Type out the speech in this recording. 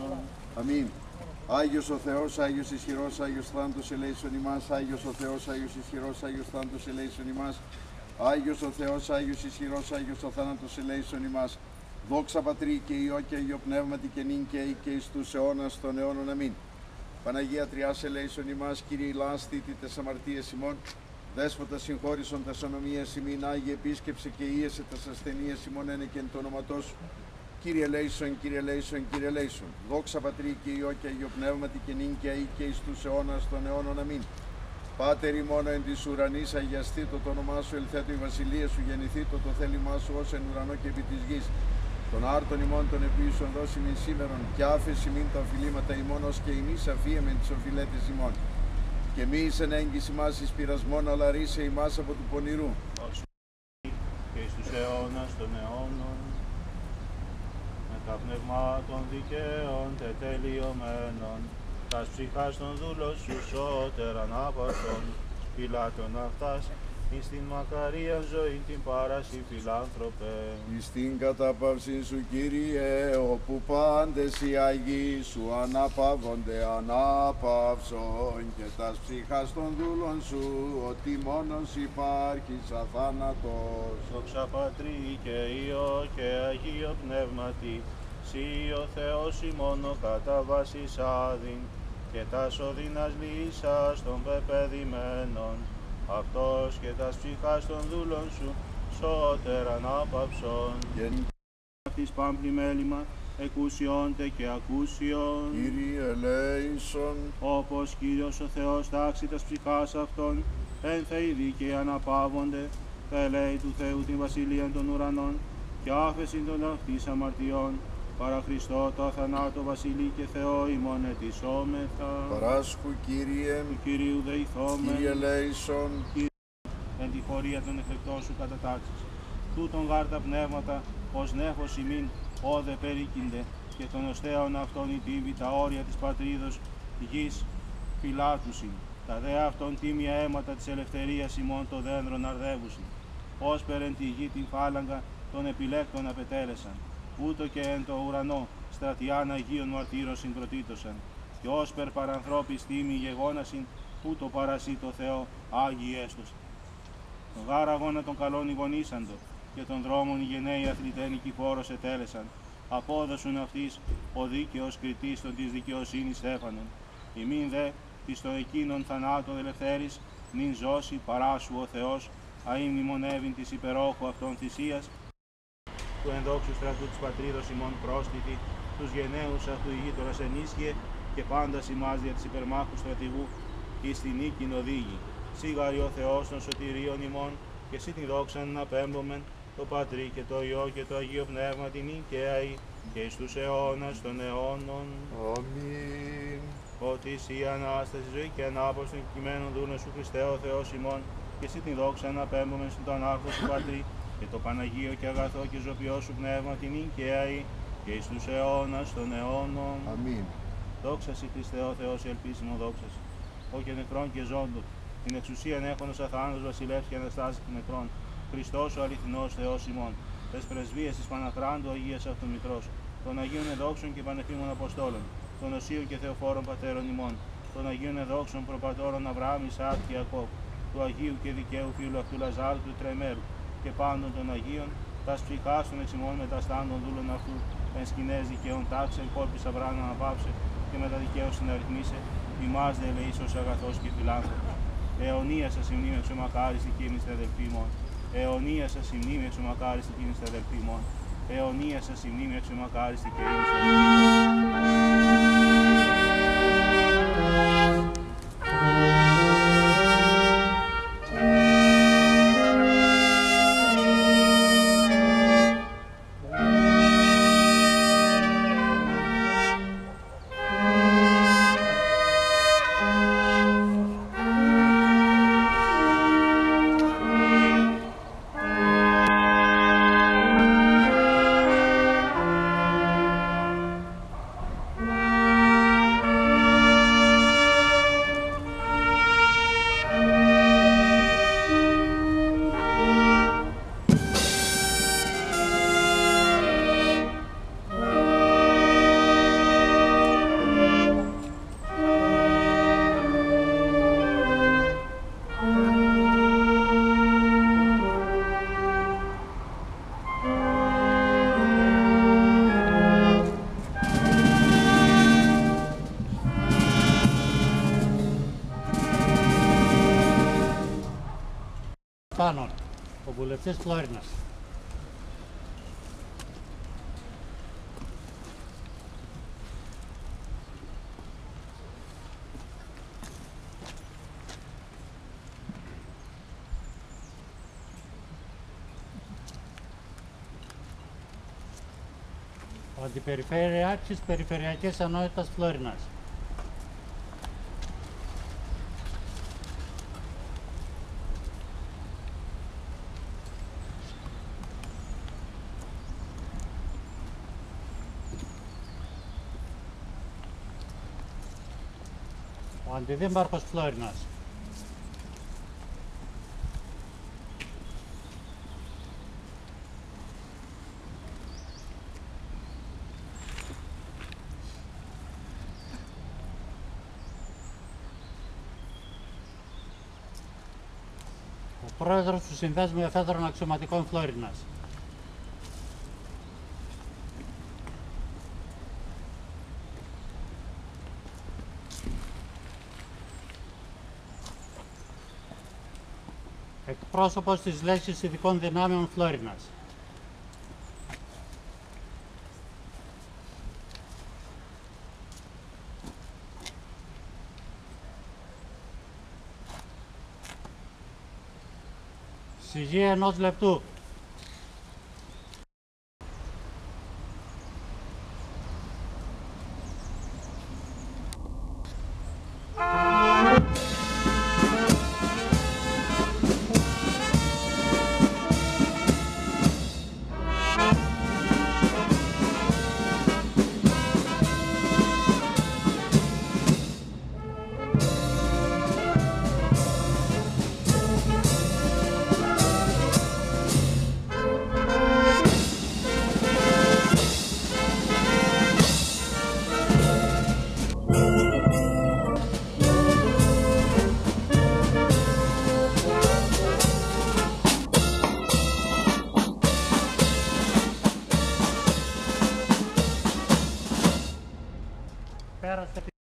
αιώνων. Αμήν. Άγιος ο Θεός, Άγιος ισχυρός, Άγιος θάνατος ελέησον ημάς, Άγιος ο Θεός, Άγιος ισχυρός, Άγιος θάνατος ελέησον ημάς, Άγιος ο Θεός, Άγιος ισχυρός, Άγιος ο θάνατος ελέησον ημάς, δόξα Πατρί και Υιό και Υιό Πνεύματι και νυν και ή και εις τους αιώνας των αιώνων. Αμήν. Παναγία Τριάς ελέησον ημάς, Κύριε Λάστη, τες αμαρτίες ημών, Δέσποτα συγχώρησον τας ονομίες ημίν, Άγιε επίσκεψε και ίεσε τας ασθενείες ημών ένε και εν το όνοματός σου. Κύριε Λέισον, Κύριε Λέισον, Κύριε Λέισον. Δόξα Πατρί και Υιό και Υιό Πνεύματι και νυν και αεί και εις τους αιώνας των αιώνων. Αμήν. Πάτερ ημών εν της ουρανής αγιαστήτω το όνομά σου, ελθέτω η βασιλεία σου, γεννηθήτω το θέλημά σου ως εν ουρανό και επί της γης. Τον άρτον ημών των επίσων δώσει μην σήμερον, και άφεση μην τα οφειλήματα ημών ως και ημείς αφίεμεν τις οφειλέτες ημών. Και μη εις εν έγκυση μας εις πειρασμόν, αλλά ρίσε ημάς από του πονηρού. Ως και εις τους αιώνας των αιώνων. Με τα πνευμάτων δικαίων τετελειωμένων, τας ψυχάς των δούλων σου σώτερ ανάπαυτον, πιλάτων αυτάς, εις την μακαρία ζωή την πάραση φιλάνθρωπε. Εις την κατάπαυση σου Κύριε, όπου πάντες οι Αγίοι σου αναπαύονται ανάπαυσον και τας ψυχάς των δούλων σου, ότι μόνος υπάρχεις αθάνατος. Δόξα Πατρί και Υιό και Αγίο Πνεύματι, Συ ο Θεός ημώνο κατά βάσης άδειν, και τας οδύνας λύσας των πεπαιδημένων, αυτός και τας ψυχάς των δούλων σου, σώτερ ανάπαυσον. Και Αυτής πάμπλη μέλημα, εκούσιόντε και ακούσιον. Κύριε Λέησον, Όπως Κύριος ο Θεός τάξει τας ψυχάς αυτών, εν θεοί δίκαιοι αναπαύονται, τα ελέη του Θεού την βασιλεία των ουρανών, και άφεση των αυτής αμαρτιών, παρά Χριστό το αθανάτο βασιλεί και Θεό ημών ετισόμεθα. παράσχου Κύριε, Του Κυρίου δεηθόμεν, Κύριε Λέησον, εν τη χωρία των εφεκτών σου κατατάξεις. Τούτον γάρ τα πνεύματα, ως νέφος ημίν, όδε περίκυνται, και των οστέων αυτών η τύβη τα όρια της πατρίδος γης φυλάτουσιν. Τα δε αυτών τίμια αίματα της ελευθερίας ημών το δένδρον αρδεύουσιν. Ως περεν τη γη την φάλαγγα των επιλέκτων απετέλεσαν. Ούτω και εν το ουρανό στρατιάν Αγίων μαρτύρων συγκροτήτωσαν. Και ως περ παρανθρώπης τίμη γεγόνασιν, ούτω παρασύ το Θεό Άγιοι έστωσαν. Τον γάρα αγώνα των καλών ηγονίσαντο, και των δρόμων οι γενναίοι αθλητέν νικηφόρος ετέλεσαν. Απόδοσουν αυτής ο δίκαιος κριτής των της δικαιοσύνης στέφανον. Ημίν δε της το εκείνον θανάτων ελευθέρης, νυν ζώσει παράσου ο Θεός, αΐ μνημονεύειν της υπερόχου αυτών θυσίας, του ενδόξου στρατού της πατρίδος ημών πρόστιθη, τους γενναίους αυτού ηγείτορας ενίσχυε και πάντα σημάς δια της υπερμάχους στρατηγού εις την νίκην οδήγη. Σίγαρη ο Θεός των σωτηρίων ημών και εσύ την δόξαν να πέμπομεν το Πατρί και το Υιό και το Αγίο Πνεύμα την νικαίαη και εις τους αιώνας των αιώνων. Αμήν. Ότι εσύ η Ανάσταση ζωή και ανάπαυση των κειμένων δούλων σου Χριστέ ο Θεός ημών και εσύ την δόξα να πέμπομεν στον τον άρχο του Πατρί και το Παναγίο και αγαθό και ζωπιό σου πνεύμα την νικαίαη και εις τους αιώνας των αιώνων. Αμήν. Δόξα σοι Χριστέ ο Θεός η ελπίσιμο δόξα σοι. Ο και νεκρών και ζώντων, την εξουσία έχονος αθάνατος βασιλεύς και αναστάσεις των νεκρών. Χριστός ο αληθινός Θεός ημών. Τες πρεσβείες της Παναχράντου Αγίας Αυτομητρός, των Αγίων Εδόξων και Πανεφήμων Αποστόλων, των Οσίων και Θεοφόρων Πατέρων ημών, των Αγίων Εδόξων Προπατώρων Αβραάμ, Ισαάκ και Ιακώβ, του Αγίου και Δικαίου Φίλου αυτού Λαζάρου του Τρεμέρου και πάντων των Αγίων, τας ψυχάς των εξημών μεταστάντων δούλων αυτού, εν σκηνές δικαίων τάξεων, κόρπης Αβράνων αναπαύσε και με τα δικαίωση να ρυθμίσε, ημάς δε ελεήσος αγαθός και φιλάνθρωπος. Αιωνία σας η μνήμη εξωμακάριστη κίνηστη αδελφοί μόν. Αιωνία σας η μνήμη εξωμακάριστη κίνηστη αδελφοί μόν. Αιωνία σας η μνήμη εξωμακάριστη κίνηστη αδελφοί Μπαλκάνων, ο βουλευτής Φλόρινας. Ο Αντιπεριφερειάρχης Περιφερειακής Ενότητας Φλόρινας. Αντιδήμαρχος Φλόρινας. Ο πρόεδρος του Συνδέσμου Εφέδρων Αξιωματικών Φλόρινας. Εκπρόσωπος της Λέξης Ειδικών Δυνάμεων Φλόρινας. Συγγύη ενός λεπτού.